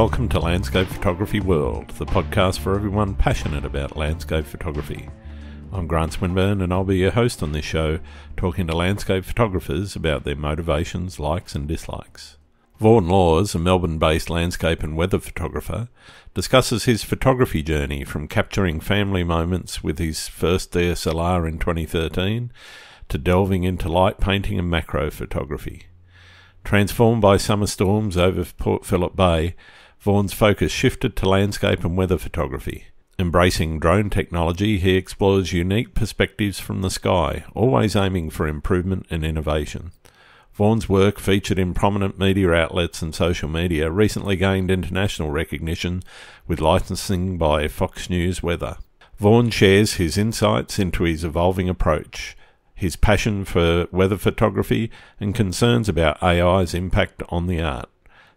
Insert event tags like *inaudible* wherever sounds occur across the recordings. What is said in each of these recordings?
Welcome to Landscape Photography World, the podcast for everyone passionate about landscape photography. I'm Grant Swinbourne, and I'll be your host on this show, talking to landscape photographers about their motivations, likes, and dislikes. Vaughan Laws, a Melbourne based landscape and weather photographer, discusses his photography journey from capturing family moments with his first DSLR in 2013 to delving into light painting and macro photography. Transformed by summer storms over Port Phillip Bay, Vaughan's focus shifted to landscape and weather photography. Embracing drone technology, he explores unique perspectives from the sky, always aiming for improvement and innovation. Vaughan's work, featured in prominent media outlets and social media, recently gained international recognition with licensing by Fox News Weather. Vaughan shares his insights into his evolving approach, his passion for weather photography, and concerns about AI's impact on the art.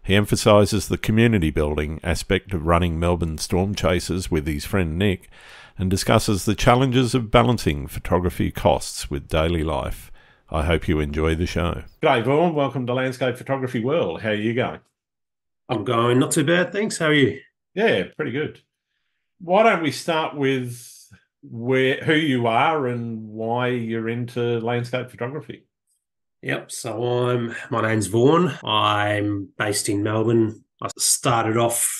He emphasises the community building aspect of running Melbourne storm chasers with his friend Nick and discusses the challenges of balancing photography costs with daily life. I hope you enjoy the show. G'day, Vaughan. Welcome to Landscape Photography World. How are you going? I'm going not too bad, thanks. How are you? Yeah, pretty good. Why don't we start with where who you are and why you're into landscape photography. Yep. So I'm my name's Vaughan. I'm based in Melbourne. I started off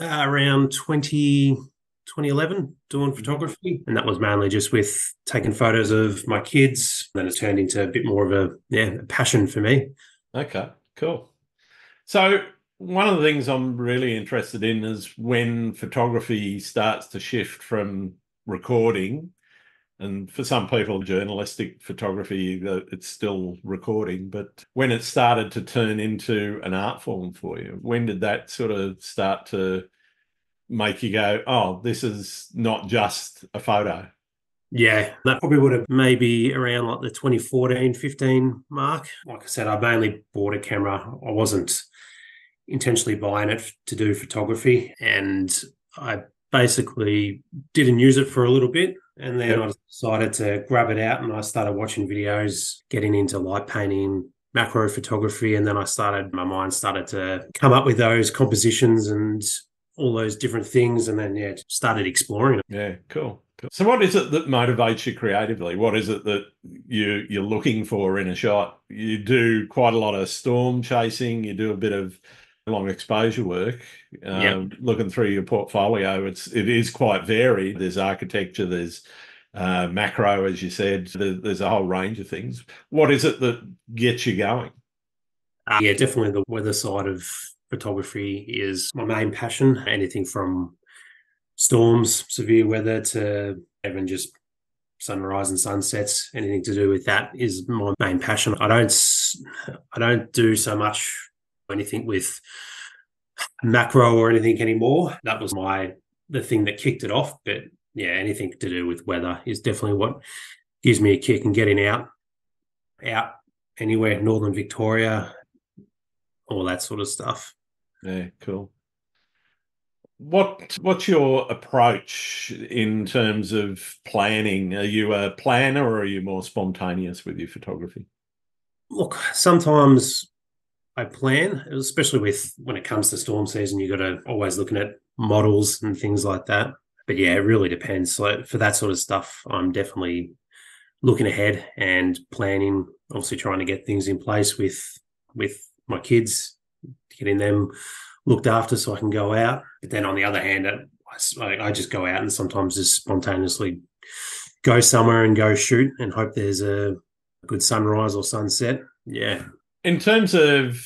uh, around 20, 2011 doing photography, and that was mainly just with taking photos of my kids. Then it turned into a bit more of a yeah a passion for me. Okay, cool. So one of the things I'm really interested in is when photography starts to shift from recording and for some people journalistic photography uh, it's still recording but when it started to turn into an art form for you when did that sort of start to make you go oh this is not just a photo yeah that probably would have maybe around like the 2014 15 mark. Like i said i mainly bought a camera. I wasn't intentionally buying it to do photography and i basically didn't use it for a little bit. And then yep. I decided to grab it out and I started watching videos, getting into light painting, macro photography. And then I started, my mind started to come up with those compositions and all those different things. And then, yeah, started exploring it. Yeah, cool. So, what is it that motivates you creatively? What is it that you you're looking for in a shot? You do quite a lot of storm chasing. You do a bit of long exposure work. Um, yep. Looking through your portfolio, it's it is quite varied. There's architecture, there's uh, macro, as you said. there's a whole range of things. What is it that gets you going? Uh, yeah, definitely the weather side of photography is my main passion. Anything from storms, severe weather to even just sunrise and sunsets anything to do with that is my main passion i don't i don't do so much anything with macro or anything anymore. That was my the thing that kicked it off. But yeah, anything to do with weather is definitely what gives me a kick and getting out out anywhere, northern Victoria, all that sort of stuff. Yeah, cool. What what's your approach in terms of planning? Are you a planner or are you more spontaneous with your photography? Look, sometimes I plan, especially with when it comes to storm season, you've got to always looking at models and things like that. But yeah, it really depends. So for that sort of stuff, I'm definitely looking ahead and planning. Obviously, trying to get things in place with with my kids, getting them looked after so I can go out. But then on the other hand, I, I just go out and sometimes just spontaneously go somewhere and go shoot and hope there's a good sunrise or sunset. Yeah, in terms of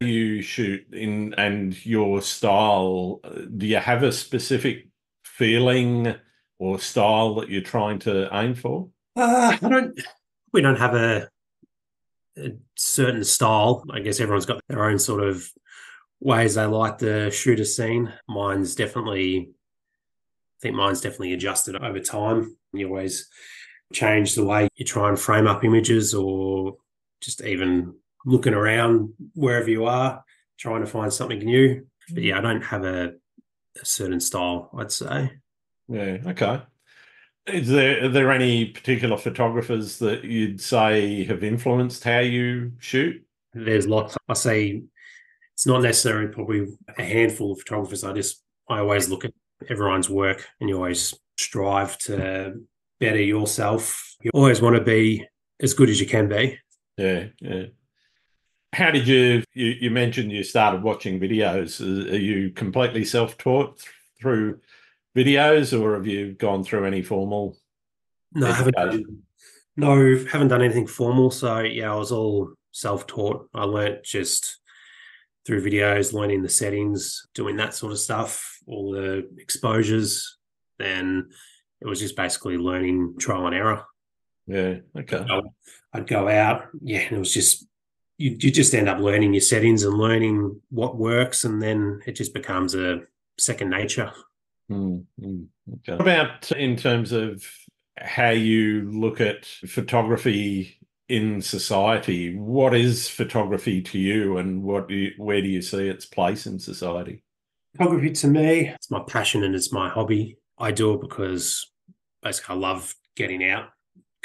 you shoot in and your style, do you have a specific feeling or style that you're trying to aim for? Uh, I don't. We don't have a, a certain style. I guess everyone's got their own sort of ways they like to shoot a scene. Mine's definitely, I think mine's definitely adjusted over time. You always change the way you try and frame up images or just even looking around wherever you are, trying to find something new. But yeah, I don't have a, a certain style, I'd say. Yeah, okay. Is there are there any particular photographers that you'd say have influenced how you shoot? There's lots. I say it's not necessarily probably a handful of photographers. I just I always look at everyone's work and you always strive to better yourself. You always want to be as good as you can be. Yeah, yeah. How did you, you, you mentioned you started watching videos. Are you completely self-taught through videos or have you gone through any formal No, I haven't done, no, haven't done anything formal. So yeah, I was all self-taught. I learnt just through videos, learning the settings, doing that sort of stuff, all the exposures. Then it was just basically learning trial and error. Yeah. Okay. I'd, I'd go out, yeah, and it was just you, you just end up learning your settings and learning what works, and then it just becomes a second nature. Mm, mm, okay. What about in terms of how you look at photography in society? What is photography to you, and what do you, where do you see its place in society? Photography to me, it's my passion and it's my hobby. I do it because basically I love getting out,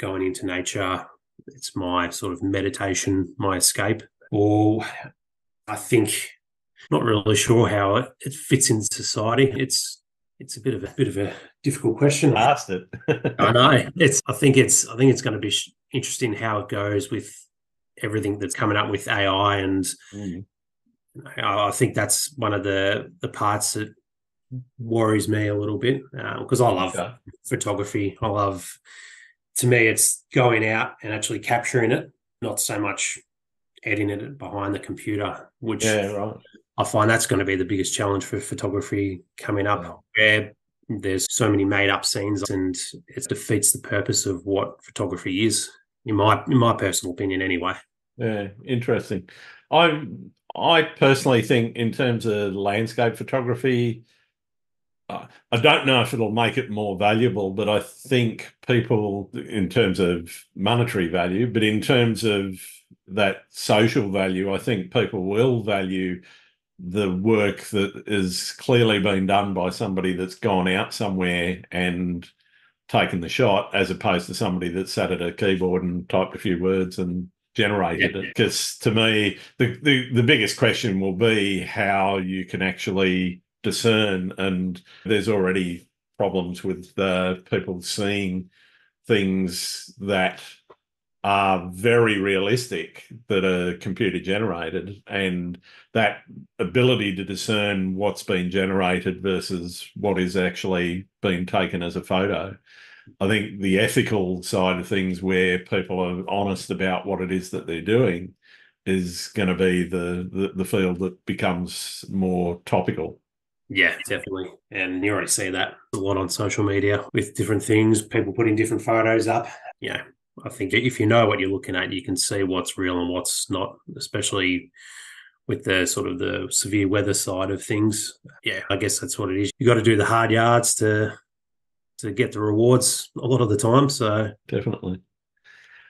going into nature. It's my sort of meditation, my escape. Or I think not really sure how it, it fits in society. It's it's a bit of a bit of a difficult question. I asked it. *laughs* I know. It's. I think it's. I think it's going to be interesting how it goes with everything that's coming up with AI, and mm. I think that's one of the the parts that worries me a little bit because uh, I love okay. photography. I love. To me, it's going out and actually capturing it, not so much editing it behind the computer, which yeah, right. I find that's going to be the biggest challenge for photography coming up, where there's so many made up scenes and it defeats the purpose of what photography is, in my in my personal opinion, anyway. Yeah, interesting. I I personally think in terms of landscape photography, I don't know if it'll make it more valuable, but I think people, in terms of monetary value, but in terms of that social value, I think people will value the work that is clearly being done by somebody that's gone out somewhere and taken the shot as opposed to somebody that sat at a keyboard and typed a few words and generated yeah. it because to me the, the the biggest question will be how you can actually discern and there's already problems with uh, people seeing things that are very realistic that are computer generated and that ability to discern what's been generated versus what is actually being taken as a photo. I think the ethical side of things where people are honest about what it is that they're doing is going to be the, the, the field that becomes more topical yeah, definitely. And you already see that a lot on social media with different things, people putting different photos up. Yeah, I think if you know what you're looking at, you can see what's real and what's not, especially with the sort of the severe weather side of things. Yeah, I guess that's what it is. You got to do the hard yards to to get the rewards a lot of the time. So definitely.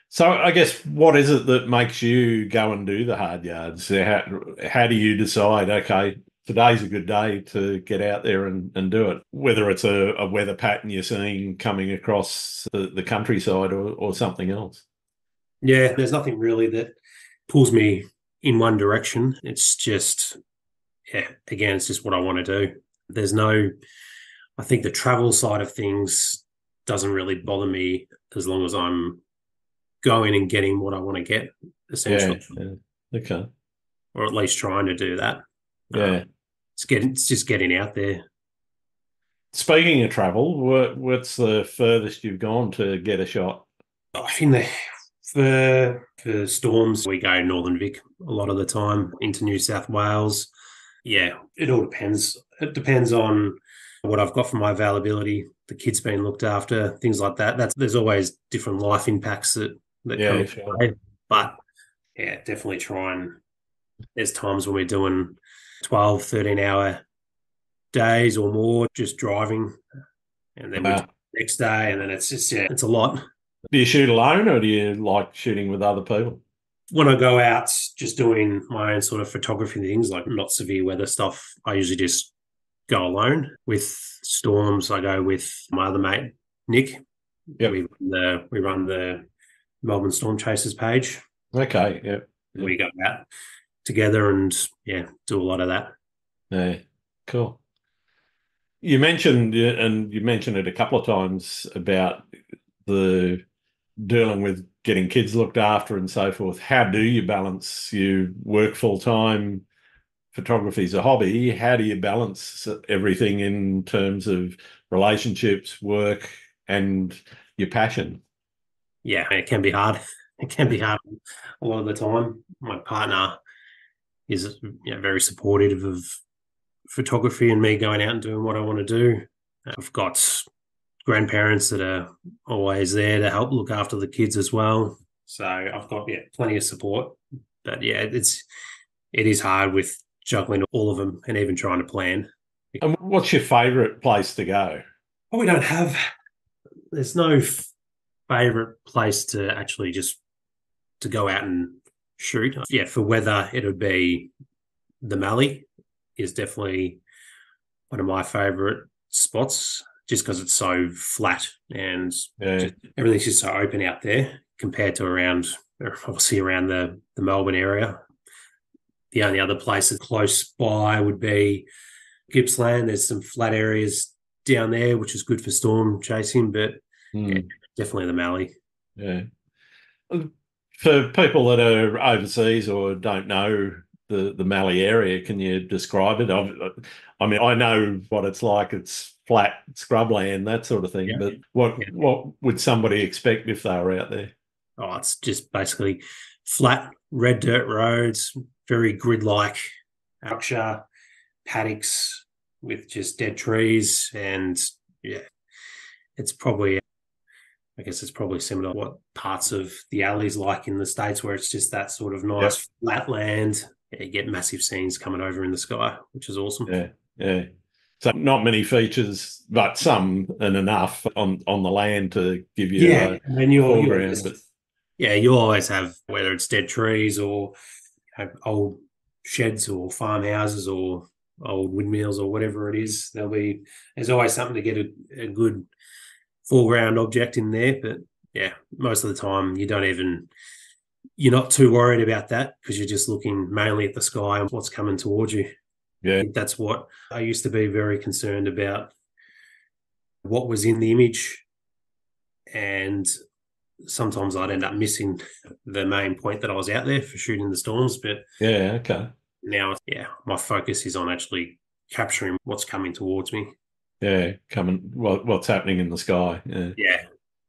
So I guess what is it that makes you go and do the hard yards? How, how do you decide? Okay, today's a good day to get out there and, and do it. Whether it's a, a weather pattern you're seeing coming across the, the countryside or, or something else. Yeah, there's nothing really that pulls me in one direction. It's just, yeah, again, it's just what I want to do. There's no, I think the travel side of things doesn't really bother me as long as I'm going and getting what I want to get, essentially. Yeah, yeah. Okay. Or at least trying to do that. Yeah. Um, it's getting it's just getting out there. Speaking of travel, what, what's the furthest you've gone to get a shot? Oh, I think the for for storms we go Northern Vic a lot of the time into New South Wales. Yeah, it all depends. It depends on what I've got for my availability, the kids being looked after, things like that. That's there's always different life impacts that that yeah, come sure. play. But yeah, definitely try and there's times when we're doing 12, 13 hour days or more just driving. And then wow. next day, and then it's just, yeah, it's a lot. Do you shoot alone or do you like shooting with other people? When I go out just doing my own sort of photography things, like not severe weather stuff, I usually just go alone. With storms, I go with my other mate, Nick. Yeah, we run the we run the Melbourne Storm Chasers page. Okay, yeah. We go out together and yeah, do a lot of that. Yeah, cool. You mentioned, and you mentioned it a couple of times about the dealing with getting kids looked after and so forth. How do you balance? You work full time, photography is a hobby. How do you balance everything in terms of relationships, work, and your passion? Yeah, it can be hard. *laughs* It can be hard a lot of the time. My partner is you know, very supportive of photography and me going out and doing what I want to do. I've got grandparents that are always there to help look after the kids as well. So I've got yeah plenty of support. But yeah, it's it is hard with juggling all of them and even trying to plan. And what's your favourite place to go? Well, we don't have. There's no favourite place to actually just to go out and shoot. Yeah, for weather, it would be the Mallee is definitely one of my favourite spots just because it's so flat and yeah. just, everything's just so open out there compared to around *laughs* obviously around the, the Melbourne area. The only other places close by would be Gippsland. There's some flat areas down there, which is good for storm chasing, but mm. yeah, definitely the Mallee. Yeah for people that are overseas or don't know the the Mallee area, can you describe it? I've, i mean, I know what it's like. It's flat scrubland, that sort of thing. Yeah. But what yeah. what would somebody expect if they were out there? Oh, it's just basically flat red dirt roads, very grid like structure, paddocks with just dead trees, and yeah, it's probably I guess it's probably similar to what parts of the alleys like in the States, where it's just that sort of nice yep. flat land. Yeah, you get massive scenes coming over in the sky, which is awesome. Yeah, yeah. So not many features, but some and enough on on the land to give you yeah, uh, and you're, you're but... yeah, you always have whether it's dead trees or old sheds or farmhouses or old windmills or whatever it is. There'll be there's always something to get a, a good foreground object in there. But yeah, most of the time you don't even you're not too worried about that because you're just looking mainly at the sky and what's coming towards you. Yeah. That's what I used to be very concerned about what was in the image. And sometimes I'd end up missing the main point that I was out there for shooting the storms. But yeah, okay. Now, yeah, my focus is on actually capturing what's coming towards me. Yeah, coming what what's happening in the sky. Yeah. Yeah.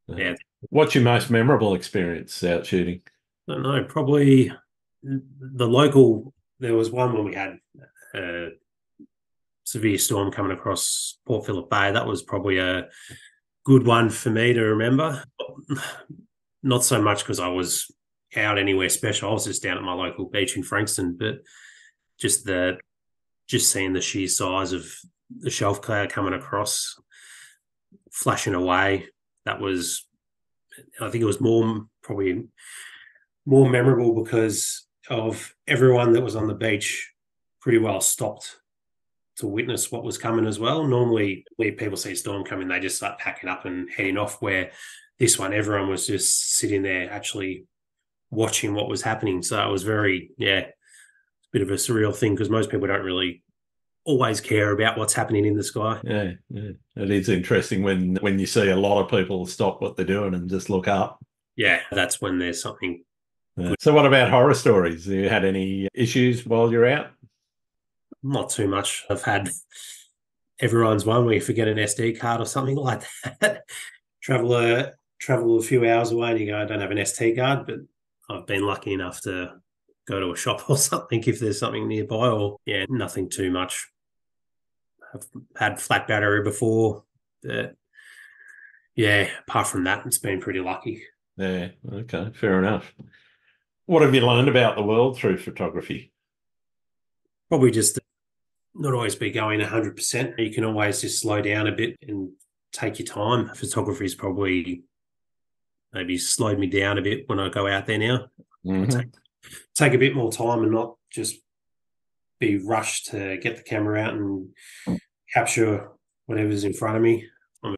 yeah. What's your most memorable experience out shooting? I don't know, probably the local there was one when we had a severe storm coming across Port Phillip Bay. That was probably a good one for me to remember. Not so much because I was out anywhere special. I was just down at my local beach in Frankston, but just the just seeing the sheer size of the shelf cloud coming across, flashing away. That was, I think it was more probably more memorable because of everyone that was on the beach pretty well stopped to witness what was coming as well. Normally, when people see a storm coming, they just start packing up and heading off. Where this one, everyone was just sitting there actually watching what was happening. So it was very, yeah, a bit of a surreal thing because most people don't really always care about what's happening in the sky. Yeah, yeah, it is interesting when when you see a lot of people stop what they're doing and just look up. Yeah, that's when there's something. Yeah. So, what about horror stories? Have you had any issues while you're out? Not too much. I've had everyone's one where you forget an SD card or something *laughs* like that. travel a travel a few hours away and you go, I don't have an SD card, but I've been lucky enough to go to a shop *laughs* or something if there's something nearby, or yeah, nothing too much. I've had flat battery before, but yeah, apart from that, it's been pretty lucky. Yeah, okay, fair enough. What have you learned about the world through photography? Probably just not always be going 100%. You can always just slow down a bit and take your time. Photography is probably maybe slowed me down a bit when I go out there now. Mm-hmm. Take, a bit more time and not just be rushed to get the camera out and capture whatever's in front of me. I'm a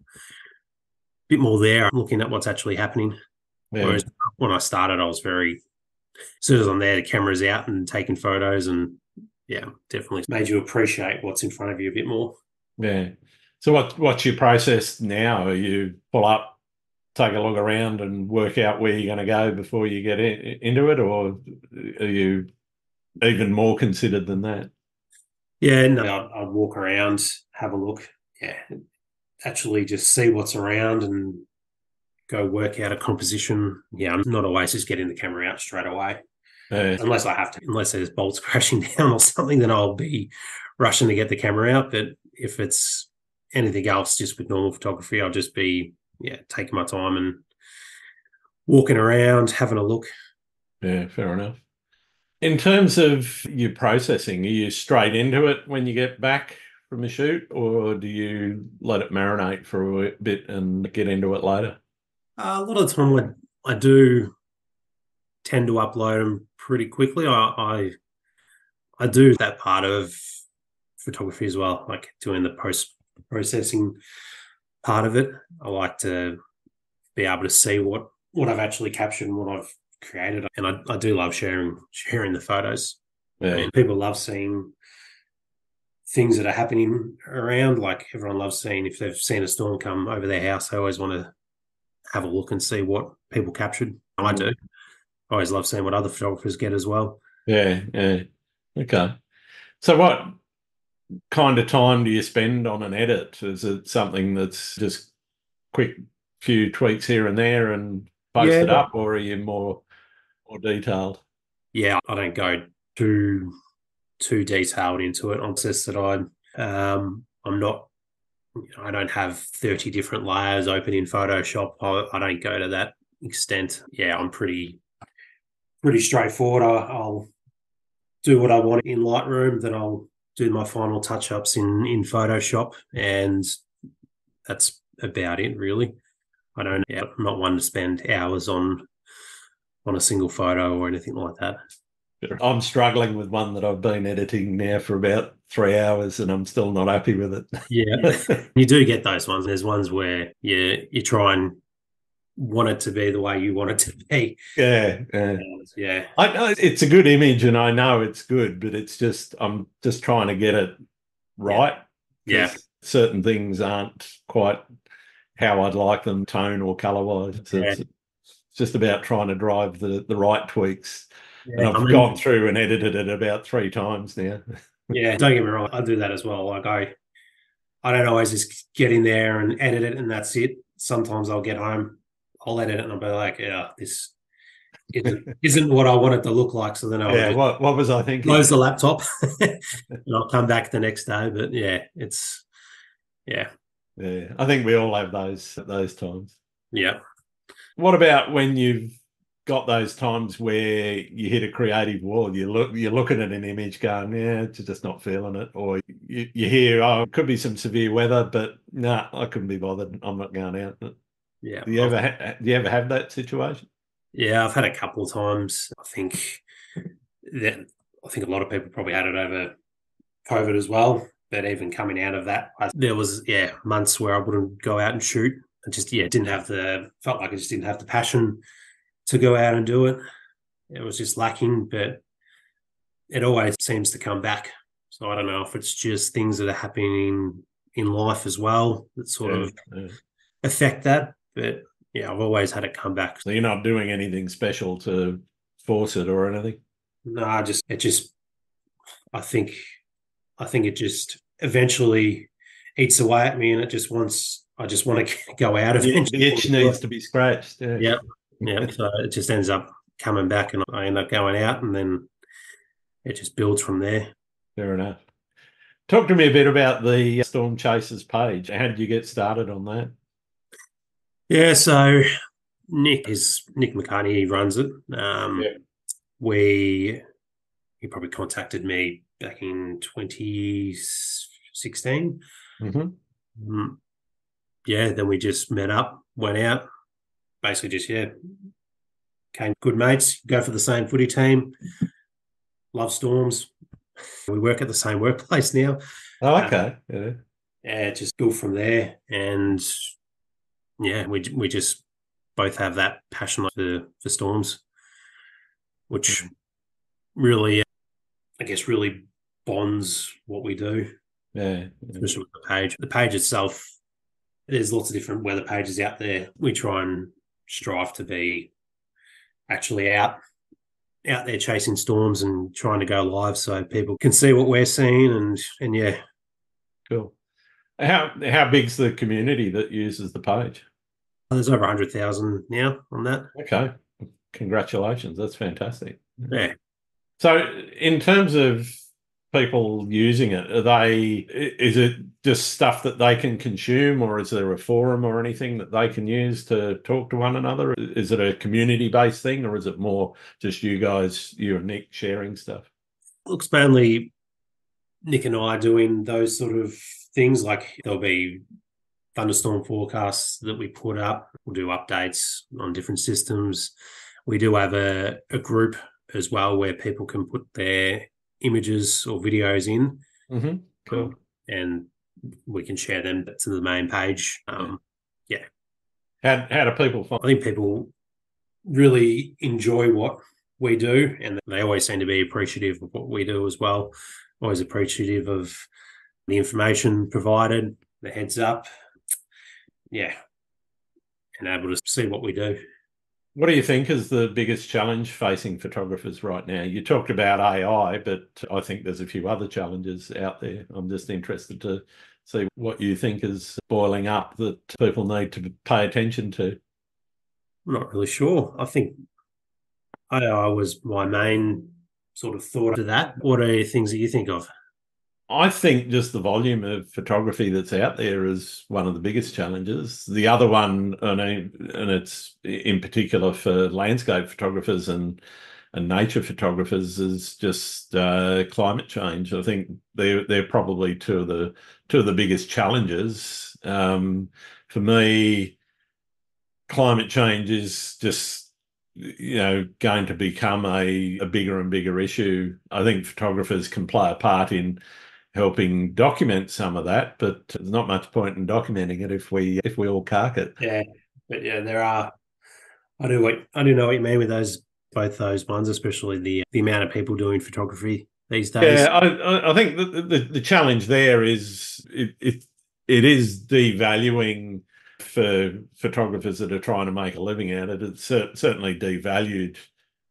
bit more there, looking at what's actually happening. Yeah. Whereas when I started, I was very as soon as I'm there, the camera's out and taking photos, and yeah, definitely made you appreciate what's in front of you a bit more. Yeah. So what what's your process now? Are you pull up, take a look around, and work out where you're going to go before you get in, into it, or are you even more considered than that? Yeah, no, I'd, I'd walk around, have a look. Yeah, actually just see what's around and go work out a composition. Yeah, I'm not always just getting the camera out straight away. Yeah. Unless I have to, unless there's bolts *laughs* crashing down or something, then I'll be rushing to get the camera out. But if it's anything else, just with normal photography, I'll just be, yeah, taking my time and walking around, having a look. Yeah, fair enough. In terms of your processing, are you straight into it when you get back from the shoot, or do you let it marinate for a bit and get into it later? Uh, a lot of the time, I, I do tend to upload them pretty quickly. I, I I do that part of photography as well, like doing the post processing part of it. I like to be able to see what what I've actually captured and what I've created, and I, I do love sharing sharing the photos. Yeah. People love seeing things that are happening around. Like everyone loves seeing if they've seen a storm come over their house, they always want to have a look and see what people captured. I do. I always love seeing what other photographers get as well. Yeah, yeah. Okay. So what kind of time do you spend on an edit? Is it something that's just quick few tweaks here and there and post Yeah. it up, or are you more more detailed? Yeah, I don't go too too detailed into it. I'm just that I'm um I'm not you know, I don't have 30 different layers open in Photoshop. I, I don't go to that extent. Yeah, I'm pretty pretty straightforward. I, I'll do what I want in Lightroom, then I'll do my final touch ups in in Photoshop, and that's about it really. I don't. I'm not one to spend hours on on a single photo or anything like that. I'm struggling with one that I've been editing now for about three hours, and I'm still not happy with it. Yeah, *laughs* you do get those ones. There's ones where you you try and want it to be the way you want it to be. yeah, yeah. Um, yeah, I know it's a good image, and I know it's good, but it's just I'm just trying to get it right. Yeah, certain things aren't quite how I'd like them, tone or color wise. It's, Yeah. it's just about trying to drive the the right tweaks. And. I've I mean, gone through and edited it about three times now. *laughs* yeah. Don't get me wrong. I do that as well. Like I, I don't always just get in there and edit it and that's it. Sometimes I'll get home, I'll edit it and I'll be like, yeah, this isn't, isn't what I want it to look like. So then I'll yeah, what what was I thinking? close the laptop *laughs* and I'll come back the next day. But yeah, it's yeah, Yeah, I think we all have those at those times. yeah. What about when you've got those times where you hit a creative wall? You look, you're looking at an image, going, "Yeah, it's just not feeling it," or you, you hear, "Oh, it could be some severe weather, but nah, I couldn't be bothered. I'm not going out." Do Yeah. you ever ha- do you ever have that situation? Yeah, I've had a couple of times. I think that I think a lot of people probably had it over COVID as well. But even coming out of that, I, there was yeah months where I wouldn't go out and shoot. I just yeah didn't have the felt like I just didn't have the passion to go out and do it. It was just lacking, but it always seems to come back. So I don't know if it's just things that are happening in life as well that sort of Yeah. affect that. But yeah, I've always had it come back. So you're not doing anything special to force it or anything. No, I just it just I think I think it just eventually eats away at me and it just wants I just want to *laughs* go out of it. the itch needs to be scratched. Yeah. Yeah. Yeah. So it just ends up coming back and I end up going out and then it just builds from there. Fair enough. Talk to me a bit about the Storm Chasers page. How did you get started on that? Yeah, so Nick is Nick McCartney, he runs it. Um Yeah. we he probably contacted me back in 2016. Mm-hmm. Mm, yeah, then we just met up, went out, basically just yeah, came good mates, go for the same footy team, love storms. We work at the same *laughs* workplace now. Oh, okay. Yeah. Yeah, just go from there, and yeah, we we just both have that passion for for storms. which mm-hmm. really, uh, I guess, really bonds what we do, Yeah. especially with the page. The page itself, there's lots of different weather pages out there. We try and strive to be actually out out there chasing storms and trying to go live so people can see what we're seeing and and yeah Cool. How how big's the community that uses the page? There's over 100,000 now on that Okay. Congratulations. That's fantastic. yeah So, in terms of people using it, are they? Is it just stuff that they can consume, or is there a forum or anything that they can use to talk to one another? Is it a community-based thing, or is it more just you guys, you and Nick, sharing stuff? looks mainly Nick and I doing those sort of things. Like there'll be thunderstorm forecasts that we put up. We'll do updates on different systems. We do have a, a group as well where people can put their images or videos in Mm-hmm. Cool. and we can share them to the main page. Um, How how do people find? I think people really enjoy what we do, and they always seem to be appreciative of what we do as well. Always appreciative of the information provided, the heads up, yeah, and able to see what we do. What do you think is the biggest challenge facing photographers right now? You talked about AI, but I think there's a few other challenges out there. I'm just interested to see what you think is boiling up that people need to pay attention to. I'm not really sure. I think AI was my main sort of thought to that. What are things that you think of? I think just the volume of photography that's out there is one of the biggest challenges. The other one, and and it's in particular for landscape photographers and and nature photographers, is just uh, climate change. I think they're they're probably two of the two of the biggest challenges. Um, for me, climate change is just you know going to become a, a bigger and bigger issue. I think photographers can play a part in helping document some of that, but there's not much point in documenting it if we if we all cark it. Yeah, but yeah, there are. I do what I do know what you mean with those both those ones, especially the the amount of people doing photography these days. Yeah, I, I- think the, the the challenge there is it it, it is devaluing for photographers that are trying to make a living at it. It's cer- certainly devalued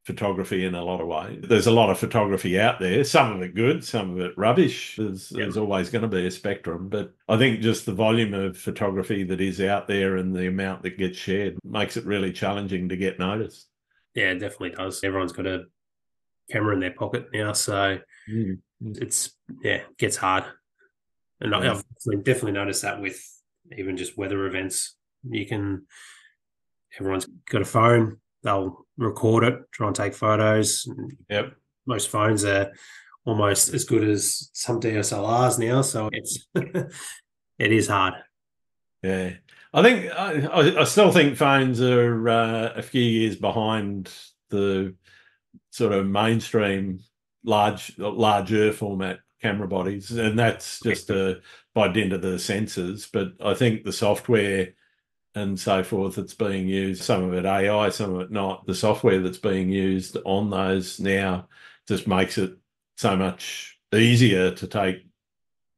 photography in a lot of ways. There's a lot of photography out there, some of it good, some of it rubbish. There's, there's always going to be a spectrum, but I think just the volume of photography that is out there and the amount that gets shared makes it really challenging to get noticed. Yeah, it definitely does. Everyone's got a camera in their pocket now, so mm-hmm. it's yeah, it gets hard. And I- Yeah. I've definitely- definitely noticed that with even just weather events. You can everyone's got a phone, they'll record it, try and take photos. Yep. Most phones are almost as good as some DSLRs now, so it's *laughs* it is hard. Yeah, I think I, I- still think phones are uh, a few years behind the sort of mainstream large larger format camera bodies, and that's just uh, by dint of the sensors. But I think the software and so forth that's being used, some of it AI, some of it not, the software that's being used on those now just makes it so much easier to take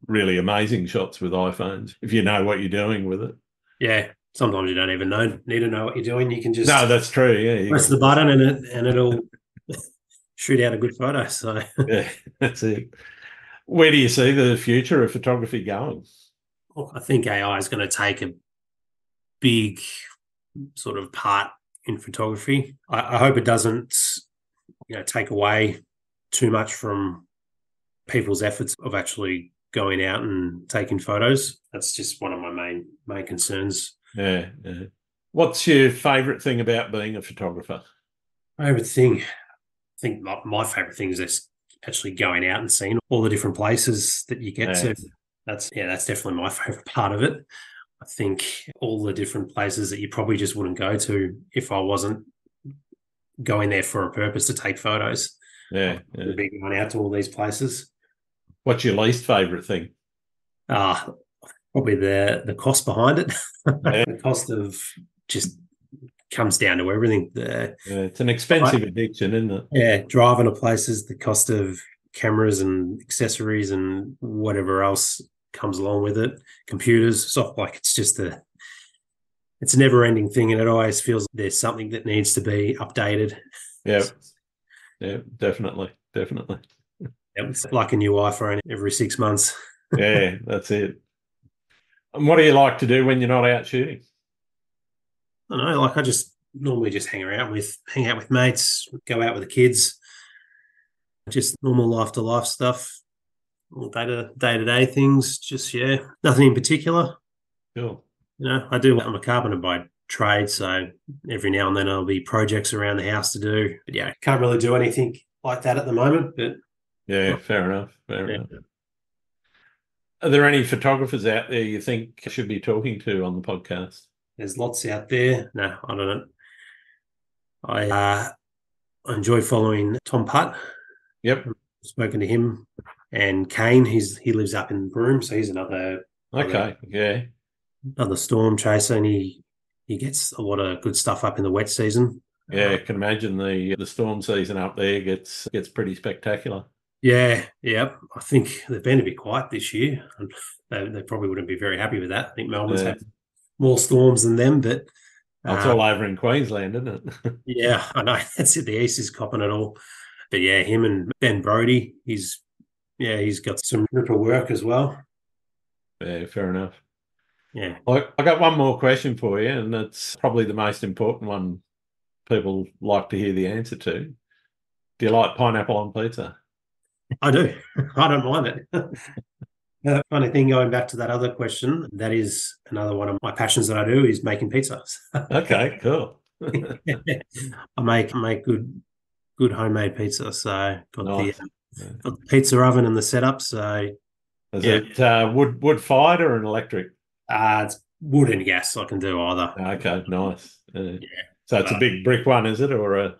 really amazing shots with iPhones if you know what you're doing with it. Yeah. Sometimes you don't even know need to know what you're doing. You can just No, that's true. Yeah, press the button and it and it'll *laughs* shoot out a good photo. So yeah, *laughs* that's it. Where do you see the future of photography going? Well, I think AI is going to take a big sort of part in photography. I, I hope it doesn't, you know, take away too much from people's efforts of actually going out and taking photos. That's just one of my main main concerns. Yeah, yeah. What's your favourite thing about being a photographer? Favorite thing, I think my, my favorite thing is just actually going out and seeing all the different places that you get Yeah. to. That's yeah, that's definitely my *laughs* favorite part of it. I think all the different places that you probably just wouldn't go to if I wasn't going there for a purpose to take photos. Yeah, yeah. Be going out to all these places. What's your least favourite thing? Uh probably the the cost behind it. *laughs* Yeah. the cost of just comes down to everything. The, yeah, it's an expensive I, addiction, isn't it? Yeah, driving to places, the cost of cameras and accessories and whatever else comes along with it, computers, stuff like it's just a it's a never ending thing and it always feels there's something that needs to be updated. Yeah. *laughs* Yeah, definitely. Definitely. It's like a new iPhone every six months. *laughs* yeah, that's it. And what do you like to do when you're not out shooting? I don't know, like I just normally just hang around with hang out with mates, go out with the kids, just normal life to life stuff, day to day to day things. Just yeah, nothing in particular. Cool. You know, I do. I'm a carpenter by trade, so every now and then there'll be projects around the house to do. But yeah, can't really do anything like that at the moment. But yeah, fair enough. Fair yeah. enough. Are there any photographers out there you think I should be talking to on the podcast? There's lots out there. No, I don't know. I uh, enjoy following Tom Putt. Yep. I've spoken to him and Kane. He's he lives up in Broome, so he's another okay, another, yeah, another storm chaser, and he he gets a lot of good stuff up in the wet season. Yeah, I can imagine the the storm season up there gets gets pretty spectacular. Yeah, yeah. I think they've been a bit quiet this year. They, they probably wouldn't be very happy with that. I think Melbourne's yeah. had more storms than them, but oh, it's uh, all over in Queensland, isn't it? *laughs* yeah, I know. *laughs* That's it. The East is copping it all. But yeah, him and Ben Brody, he's yeah, he's got some ripper work as well. Yeah, fair enough. Yeah. I, I got one more question for you, and it's probably the most important one people like to hear the answer to. Do you like pineapple on pizza? I do. *laughs* I don't mind it. The *laughs* uh, funny thing, going back to that other question, that is another one of my passions that I do is making pizzas. *laughs* okay, cool. I make make good good homemade pizza. So got nice. the got the pizza oven and the setup. So is yeah. it uh, wood wood fired or an electric? Uh, it's wood and gas. I can do either. Okay, nice. Uh, yeah. So it's uh, a big brick one, is it, or a?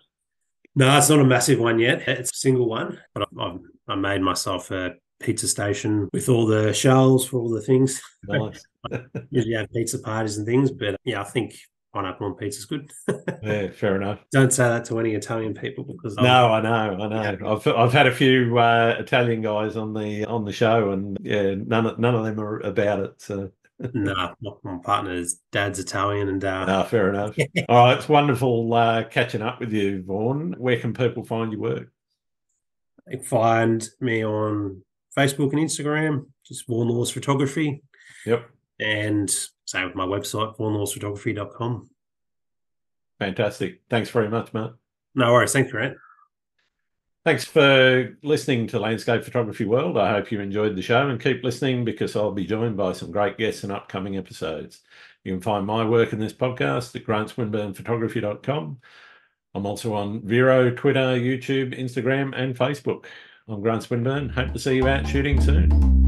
No, it's not a massive one yet. It's a single one, but I've, I made myself a pizza station with all the shelves for all the things. Nice. *laughs* Usually have pizza parties and things, but yeah, I think on pizza is good. *laughs* yeah, fair enough. Don't say that to any Italian people because no, i know, I know. Yeah. I've I've had a few uh, Italian guys on the on the show, and yeah, none of, none of them are about it. So. no, my, my partner's dad's Italian, and uh, no, fair enough. *laughs* All right, it's wonderful uh, catching up with you, Vaughan. Where can people find your work? They find me on Facebook and Instagram, just Vaughan Laws Photography. Yep. And same with my website, vaughanlawsphotography.com. Fantastic. Thanks very much, Matt. No worries. Thanks, Grant. Thanks for listening to Landscape Photography World. I hope you enjoyed the show and keep listening because I'll be joined by some great guests in upcoming episodes. You can find my work in this podcast at grantswinbournephotography.com. I'm also on Vero, Twitter, YouTube, Instagram, and Facebook. I'm Grant Swinbourne. Hope to see you out shooting soon.